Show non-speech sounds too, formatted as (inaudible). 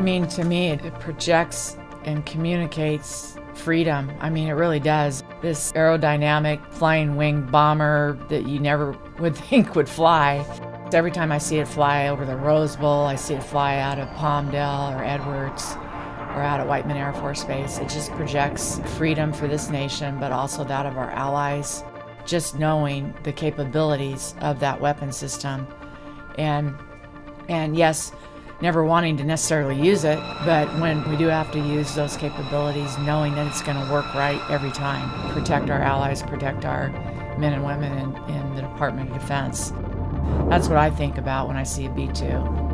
I mean, to me, it, projects and communicates freedom. I mean, it really does. This aerodynamic flying wing bomber that you never would (laughs) think would fly. Every time I see it fly over the Rose Bowl, I see it fly out of Palmdale or Edwards or out at Whiteman Air Force Base, it just projects freedom for this nation, but also that of our allies. Just knowing the capabilities of that weapon system. And, and yes, never wanting to necessarily use it, but when we do have to use those capabilities, knowing that it's going to work right every time, protect our allies, protect our men and women in, in the Department of Defense. That's what I think about when I see a B 2.